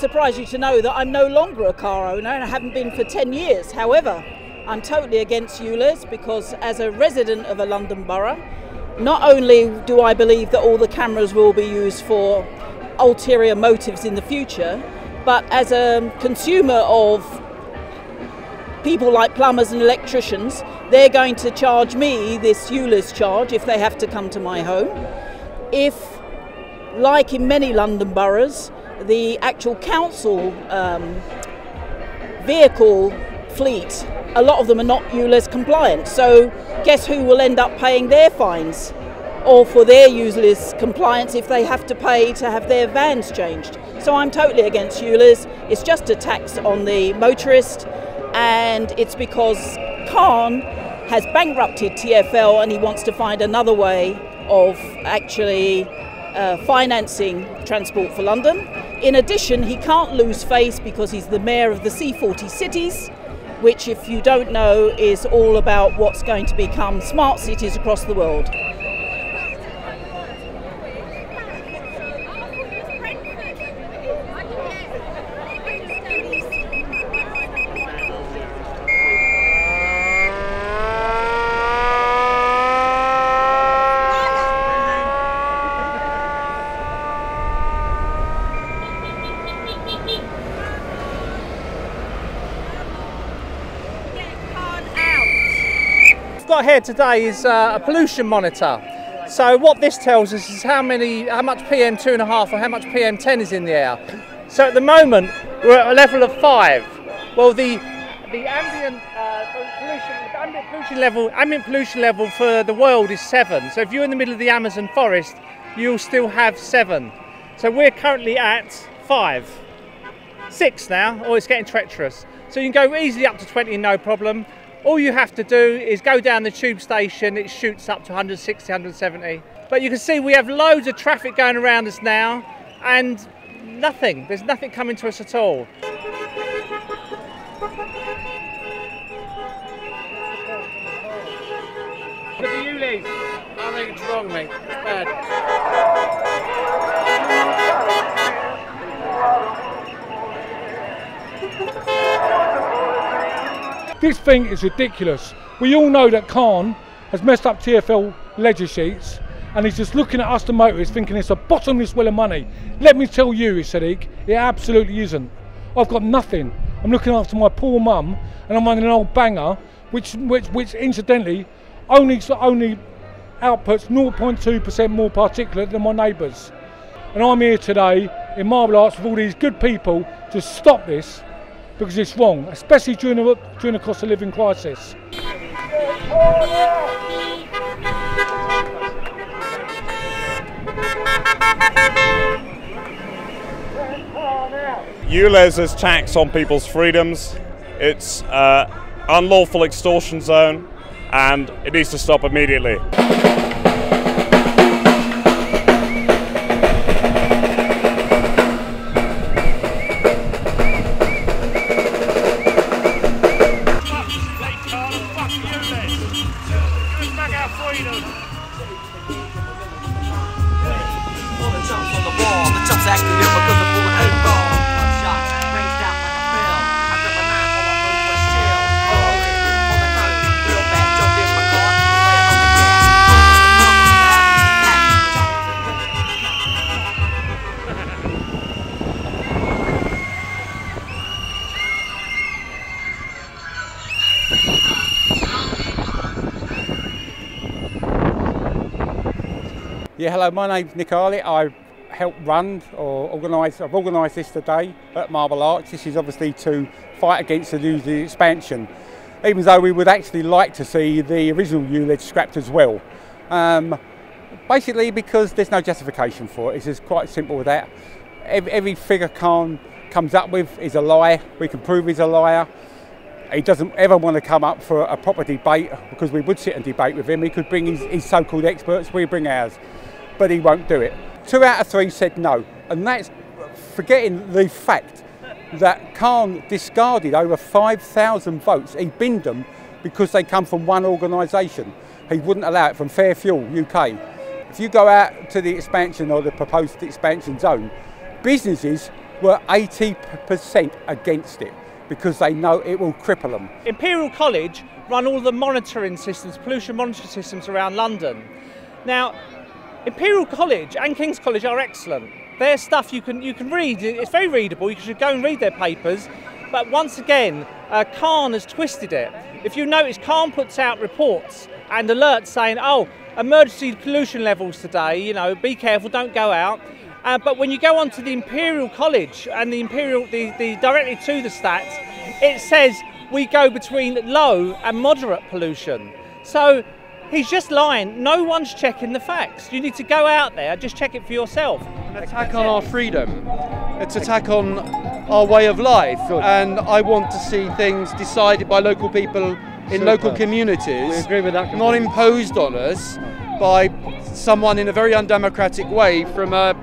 surprise you to know that I'm no longer a car owner and I haven't been for 10 years. However, I'm totally against ULEZ because, as a resident of a London borough, not only do I believe that all the cameras will be used for ulterior motives in the future, but as a consumer of people like plumbers and electricians, they're going to charge me this ULEZ charge if they have to come to my home. If, like in many London boroughs, the actual council um, vehicle fleet, a lot of them are not ULEZ compliant. So, guess who will end up paying their fines? Or for their ULEZ compliance if they have to pay to have their vans changed. So I'm totally against ULEZ. It's just a tax on the motorist, and it's because Khan has bankrupted TFL and he wants to find another way of actually uh, financing transport for London. In addition, he can't lose face because he's the mayor of the C40 cities, which, if you don't know, is all about what's going to become smart cities across the world. Got here today is uh, a pollution monitor. So what this tells us is how many, how much PM two and a half or how much PM ten is in the air. So at the moment we're at a level of five. Well, the the ambient uh, pollution, ambient pollution level, ambient pollution level for the world is seven. So if you're in the middle of the Amazon forest, you'll still have seven. So we're currently at five, six now. Oh, it's getting treacherous. So you can go easily up to 20 no problem. All you have to do is go down the tube station, it shoots up to 160, 170. But you can see we have loads of traffic going around us now and nothing, there's nothing coming to us at all. You. I think it's wrong, mate. It's bad. This thing is ridiculous. We all know that Khan has messed up TFL ledger sheets and he's just looking at us, the motorists, thinking it's a bottomless well of money. Let me tell you, Sadiq, it absolutely isn't. I've got nothing. I'm looking after my poor mum and I'm running an old banger, which, which, which incidentally only, only outputs 0.2% more particulate than my neighbours. And I'm here today in Marble Arch with all these good people to stop this because it's wrong, especially during the, during the cost of living crisis. ULEZ is tax on people's freedoms. It's uh, unlawful extortion zone, and it needs to stop immediately. All Yeah, hello, my name's Nick Harley. I help run or organise, I've organised this today at Marble Arch. This is obviously to fight against the the expansion, even though we would actually like to see the original ULEZ scrapped as well. Um, basically because there's no justification for it, it's just quite simple with that. Every, every figure Khan comes up with is a lie, we can prove he's a liar. He doesn't ever want to come up for a proper debate because we would sit and debate with him. He could bring his, his so-called experts, we bring ours, but he won't do it. Two out of three said no, and that's forgetting the fact that Khan discarded over 5,000 votes. He binned them because they come from one organisation. He wouldn't allow it from Fair Fuel UK. If you go out to the expansion or the proposed expansion zone, businesses were 80% against it because they know it will cripple them. Imperial College run all the monitoring systems, pollution monitoring systems around London. Now, Imperial College and King's College are excellent. Their stuff you can you can read. It's very readable. You should go and read their papers. But once again, uh, Khan has twisted it. If you notice, Khan puts out reports and alerts saying, "Oh, emergency pollution levels today. You know, be careful, don't go out." Uh, but when you go on to the Imperial College and the Imperial, the, the directly to the stats, it says we go between low and moderate pollution. So he's just lying. No one's checking the facts. You need to go out there, just check it for yourself. An attack on our freedom. It's attack on our way of life, and I want to see things decided by local people in local communities, We agree with that not imposed on us by someone in a very undemocratic way from a,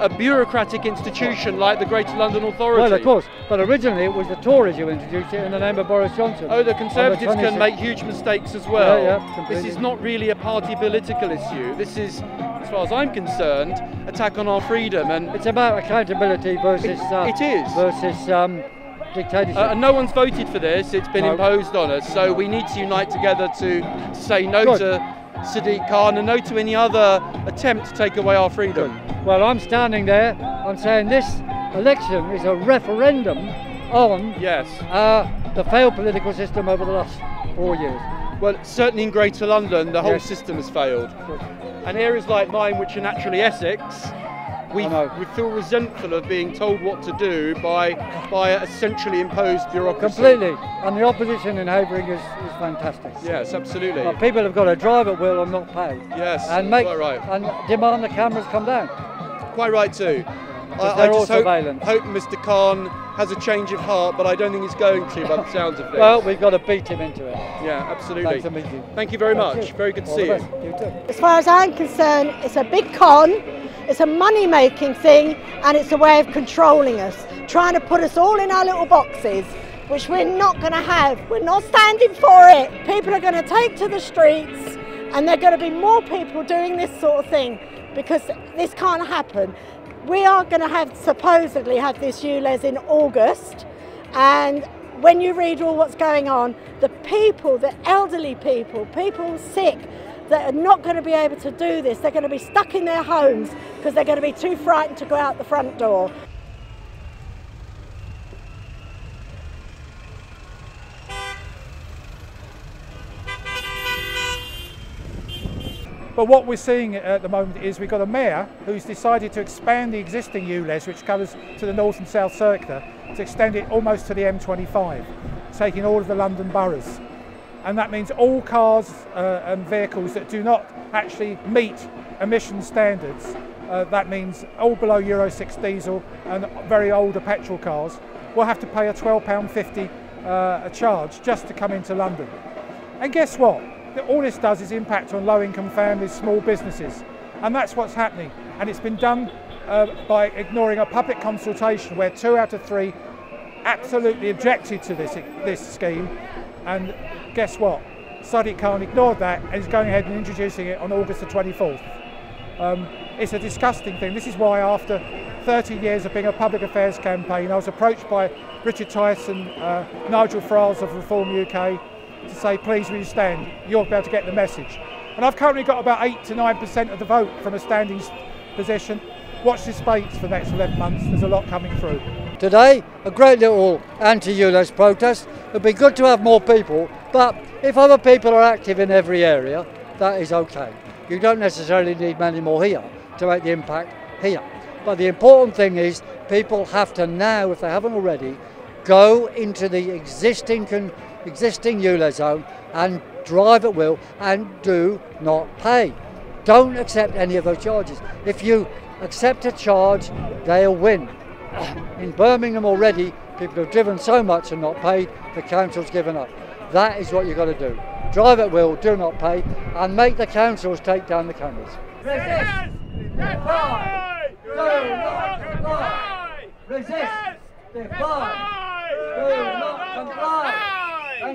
a bureaucratic institution like the Greater London Authority. Well, of course, but originally it was the Tories who introduced it in the name of Boris Johnson. Oh, the On Conservatives can make huge mistakes as well. Yeah, yeah, this is not really a party political issue. This is, as far as I'm concerned, attack on our freedom. And It's about accountability versus uh, it is. versus um, dictatorship. Uh, and no one's voted for this. It's been No. imposed on us. So we need to unite together to, say no Good. to Sadiq Khan and no to any other attempt to take away our freedom. Well, I'm standing there. I'm saying this election is a referendum on yes. uh, the failed political system over the last four years. Well, certainly in Greater London, the whole Yes. system has failed. And areas like mine, which are naturally Essex, we, we feel resentful of being told what to do by by a centrally imposed bureaucracy. Completely. And the opposition in Havering is, is fantastic. Yes, absolutely. But people have got to drive at will and not pay. Yes, And make right. and demand the cameras come down. Quite right too. I, I just hope, hope Mr. Khan has a change of heart, but I don't think he's going to by the sounds of things. Well, we've got to beat him into it. yeah, absolutely. Nice to meet you. Thank you very Thank much. you. Very good to All see you. You too. As far as I'm concerned, it's a big con, it's a money making thing, and it's a way of controlling us, trying to put us all in our little boxes, which we're not going to have. We're not standing for it. People are going to take to the streets, and there are going to be more people doing this sort of thing because this can't happen. We are going to have supposedly have this ULEZ in August, and when you read all what's going on, the people, the elderly people, people sick, that are not going to be able to do this. They're going to be stuck in their homes because they're going to be too frightened to go out the front door. But what we're seeing at the moment is we've got a mayor who's decided to expand the existing ULEZ, which covers to the north and south circular, to extend it almost to the M25, taking all of the London boroughs. And that means all cars uh, and vehicles that do not actually meet emission standards, uh, that means all below Euro 6 diesel and very older petrol cars, will have to pay a £12.50 uh, charge just to come into London. And guess what? All this does is impact on low income families, small businesses. And that's what's happening. And it's been done uh, by ignoring a public consultation where two out of three absolutely objected to this, this scheme. And guess what? Sadiq Khan ignored that and is going ahead and introducing it on August the 24th. Um, it's a disgusting thing. This is why, after 30 years of being a public affairs campaign, I was approached by Richard Tice, uh, Nigel Farage of Reform UK, to say, please, will you stand? You'll be able to get the message. And I've currently got about 8 to 9% of the vote from a standing position. Watch this space for the next 11 months. There's a lot coming through. Today, a great little anti-ULEZ protest. It'd be good to have more people, but if other people are active in every area, that is okay. You don't necessarily need many more here to make the impact here. But the important thing is people have to now, if they haven't already, go into the existing existing ULEZ zone and drive at will and do not pay. Don't accept any of those charges. If you accept a charge, they'll win. In Birmingham already, people have driven so much and not paid, the council's given up. That is what you've got to do. Drive at will, do not pay, and make the councils take down the cameras. Resist! Defy! Do not comply! Resist! Defy! Do not comply!